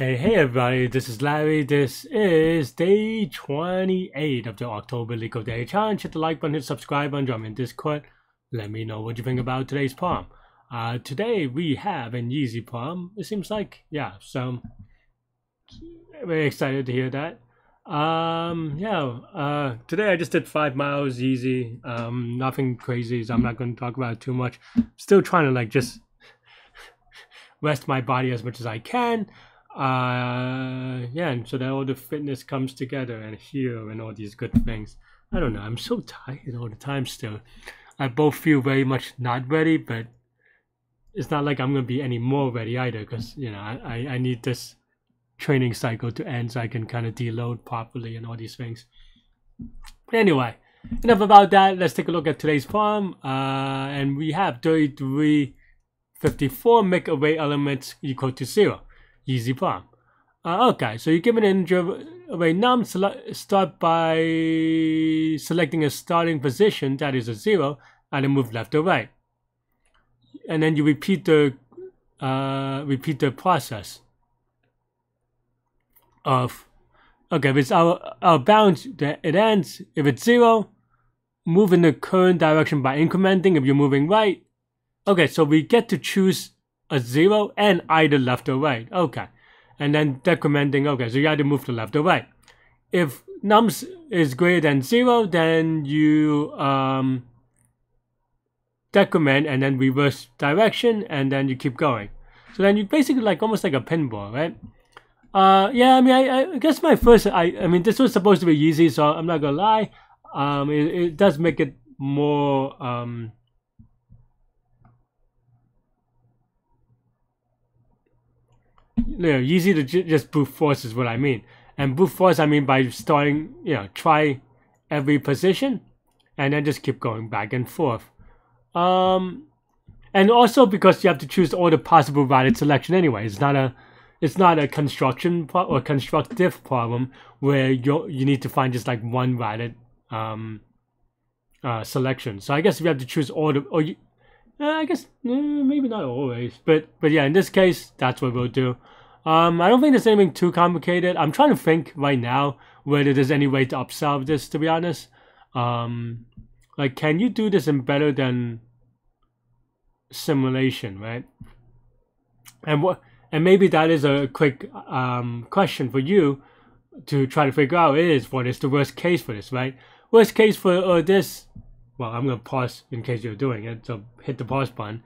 Hey, hey everybody, this is Larry. This is day 28 of the October LeetCode Daily Challenge. Hit the like button, hit subscribe button, join me in Discord. Let me know what you think about today's poem. Uh, today we have an easy poem, it seems like. Yeah, so very excited to hear that. Um, yeah, uh, today I just did five miles easy. Um, nothing crazy, so I'm not going to talk about it too much. Still trying to like just rest my body as much as I can uh yeah and so that all the fitness comes together and here and all these good things. I don't know i'm so tired all the time still. I both feel very much not ready but it's not like i'm gonna be any more ready either because you know I, I need this training cycle to end so i can kind of deload properly and all these things. Anyway enough about that. Let's take a look at today's farm. Uh and we have 33 54 make array elements equal to zero easy farm. Uh, okay, so you give an integer array num, start by selecting a starting position that is a zero, and then move left or right. And then you repeat the uh, repeat the process of okay, if it's our our bounds that it ends, if it's zero, move in the current direction by incrementing if you're moving right. Okay, so we get to choose a zero and either left or right. Okay. And then decrementing, okay, so you either move to left or right. If nums is greater than zero, then you um, decrement and then reverse direction and then you keep going. So then you basically like almost like a pinball, right? Uh, yeah, I mean, I, I guess my first, I, I mean, this was supposed to be easy, so I'm not gonna lie. Um, it, it does make it more um, you know, easy to just brute force is what I mean. And brute force, I mean by starting, you know, try every position and then just keep going back and forth. Um, and also because you have to choose all the possible valid selection anyway. It's not a, it's not a construction or constructive problem where you you need to find just like one valid um, uh, selection. So I guess you have to choose all the, or you, uh, I guess uh, maybe not always, but but yeah, in this case, that's what we'll do. Um, I don't think there's anything too complicated. I'm trying to think right now whether there's any way to upsolve this. To be honest, um, like, can you do this in better than simulation, right? And what? And maybe that is a quick um, question for you to try to figure out is what is the worst case for this, right? Worst case for uh, this. Well, I'm gonna pause in case you're doing it, so hit the pause button.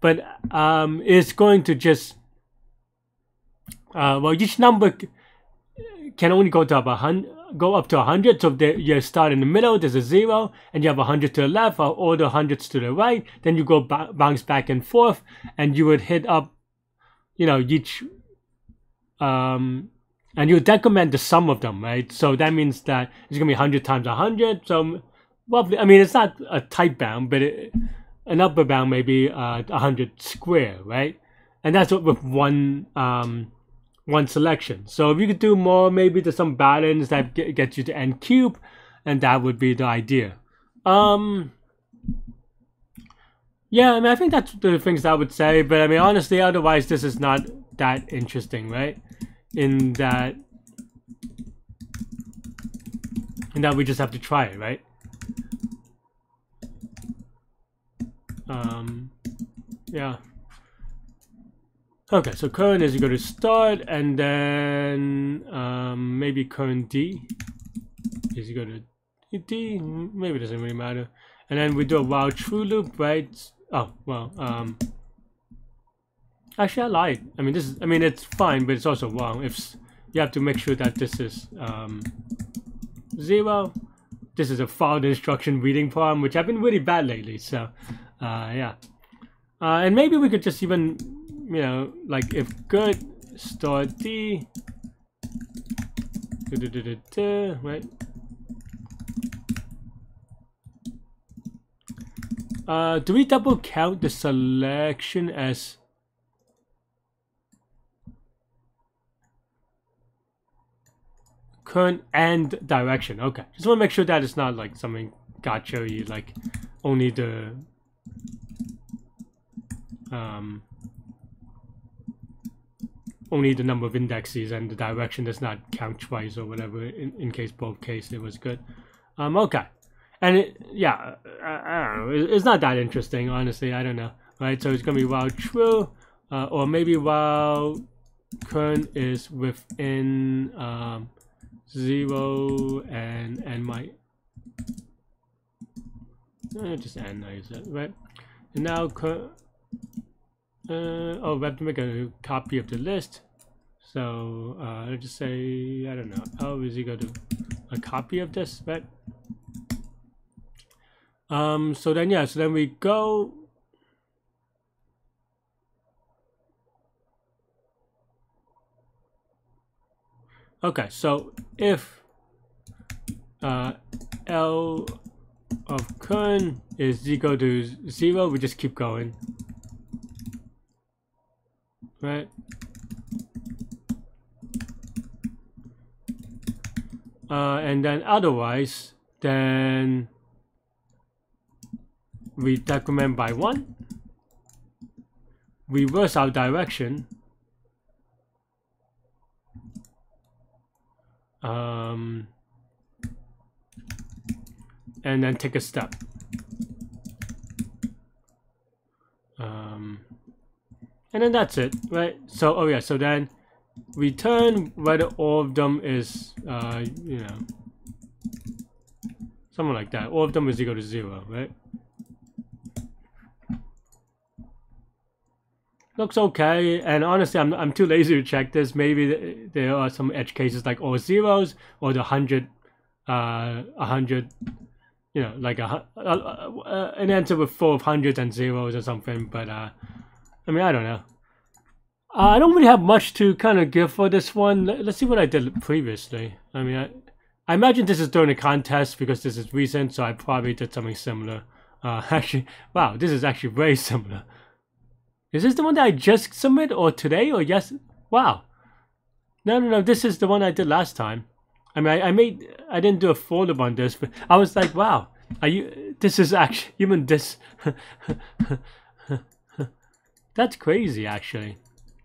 But um, it's going to just uh, well, each number can only go to a hundred, go up to 100. So there, you start in the middle, there's a zero, and you have a 100 to the left, or all the hundreds to the right. Then you go ba- bounce back and forth, and you would hit up, you know, each, um, and you decrement the sum of them, right? So that means that it's gonna be 100 times 100. So roughly, I mean, it's not a tight bound, but it, an upper bound may be uh, 100 square, right? And that's what with one um, one selection. So if you could do more, maybe there's some balance that get, gets you to n cube, and that would be the idea. Um, yeah, I mean, I think that's the things I would say. But I mean, honestly, otherwise, this is not that interesting, right? In that, in that we just have to try it, right? Um, yeah. Okay, so current is equal to start, and then um, maybe current D is equal to D. Maybe it doesn't really matter. And then we do a while true loop, right? Oh well. Um, actually, I lied. I mean, this is. I mean, it's fine, but it's also wrong. If you have to make sure that this is um, zero. This is a failed instruction reading problem, which I've been really bad lately. So, uh, yeah. Uh, and maybe we could just even you know, like if good start D, da, da, da, right? Uh, do we double count the selection as current and direction? Okay, just want to make sure that it's not like something gotcha you like only the um only the number of indexes and the direction does not count twice or whatever in, in case both case it was good. Um, okay. And it, yeah, I, I don't know. It's not that interesting, honestly. I don't know. Right, so it's going to be while true, uh, or maybe while current is within um, 0 and and my uh, just analyze it, right? And now, uh, oh, we have to make a copy of the list. So uh, let's just say, I don't know, how is he going to a copy of this, right? Um, so then, yeah, so then we go Okay, so if uh, L of current is equal to zero, we just keep going. Right? Uh, and then otherwise, then we decrement by one, reverse our direction, um, and then take a step. And then that's it, right? So, oh yeah, so then return whether all of them is, uh, you know, something like that. All of them is equal to zero, right? looks okay and honestly I'm, I'm too lazy to check this maybe there are some edge cases like all zeros or the hundred uh a hundred you know like a, a, a, an answer with full of hundreds and zeros or something but uh I mean I don't know uh, I don't really have much to kind of give for this one Let, us see what I did previously I mean I, I imagine this is during a contest because this is recent so I probably did something similar uh actually wow this is actually very similar is this the one that I just submitted or today or yes? Wow. No, no, no. This is the one I did last time. I mean, I, I made, I didn't do a follow-up on this, but I was like, wow, are you, this is actually, even this, that's crazy actually,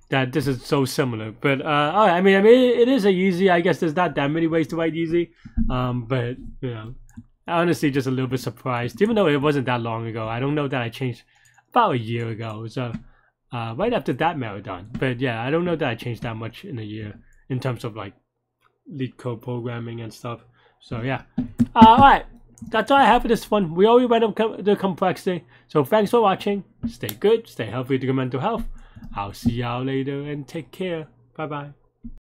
that this is so similar. But, uh, I mean, I mean, it is a easy, I guess there's not that many ways to write easy, um, but, you know, honestly just a little bit surprised, even though it wasn't that long ago. I don't know that I changed about a year ago, so uh, right after that marathon. But yeah, I don't know that I changed that much in a year in terms of like LeetCode programming and stuff. So yeah. Uh, all right. That's all I have for this one. We already went up the complexity. So thanks for watching. Stay good, stay healthy to your mental health. I'll see y'all later and take care. Bye bye.